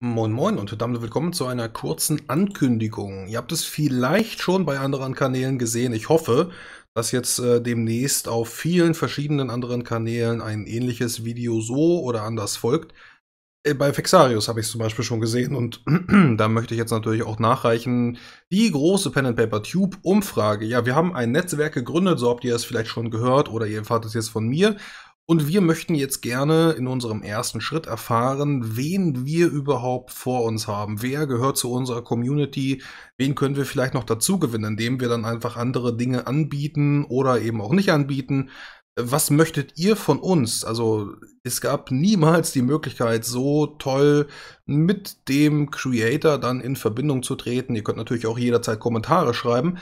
Moin Moin und damit willkommen zu einer kurzen Ankündigung. Ihr habt es vielleicht schon bei anderen Kanälen gesehen. Ich hoffe, dass jetzt äh, demnächst auf vielen verschiedenen anderen Kanälen ein ähnliches Video so oder anders folgt. Äh, bei Fexarius habe ich es zum Beispiel schon gesehen und da möchte ich jetzt natürlich auch nachreichen. Die große Pen Paper Tube Umfrage. Ja, wir haben ein Netzwerk gegründet, so habt ihr es vielleicht schon gehört oder ihr erfahrt es jetzt von mir. Und wir möchten jetzt gerne in unserem ersten Schritt erfahren, wen wir überhaupt vor uns haben. Wer gehört zu unserer Community? Wen können wir vielleicht noch dazu gewinnen, indem wir dann einfach andere Dinge anbieten oder eben auch nicht anbieten? Was möchtet ihr von uns? Also es gab niemals die Möglichkeit, so toll mit dem Creator dann in Verbindung zu treten. Ihr könnt natürlich auch jederzeit Kommentare schreiben.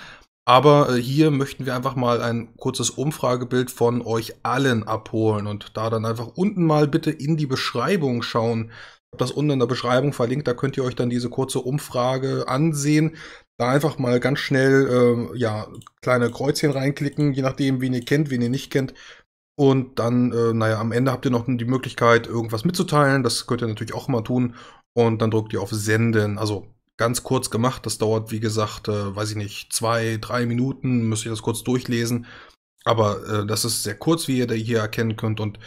Aber äh, hier möchten wir einfach mal ein kurzes Umfragebild von euch allen abholen und da dann einfach unten mal bitte in die Beschreibung schauen. Ich habe das unten in der Beschreibung verlinkt, da könnt ihr euch dann diese kurze Umfrage ansehen. Da einfach mal ganz schnell äh, ja, kleine Kreuzchen reinklicken, je nachdem, wen ihr kennt, wen ihr nicht kennt. Und dann, äh, naja, am Ende habt ihr noch die Möglichkeit, irgendwas mitzuteilen. Das könnt ihr natürlich auch mal tun. Und dann drückt ihr auf Senden. Also ganz kurz gemacht. Das dauert, wie gesagt, äh, weiß ich nicht, zwei, drei Minuten, müsste ich das kurz durchlesen. Aber äh, das ist sehr kurz, wie ihr da hier erkennen könnt. Und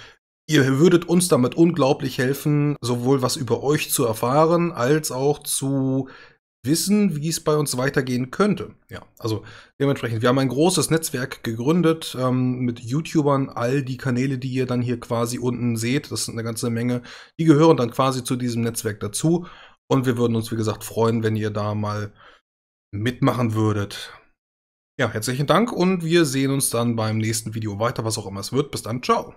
ihr würdet uns damit unglaublich helfen, sowohl was über euch zu erfahren, als auch zu wissen, wie es bei uns weitergehen könnte. Ja, also dementsprechend, wir haben ein großes Netzwerk gegründet ähm, mit YouTubern, all die Kanäle, die ihr dann hier quasi unten seht, das sind eine ganze Menge, die gehören dann quasi zu diesem Netzwerk dazu. Und wir würden uns, wie gesagt, freuen, wenn ihr da mal mitmachen würdet. Ja, herzlichen Dank und wir sehen uns dann beim nächsten Video weiter, was auch immer es wird. Bis dann, ciao.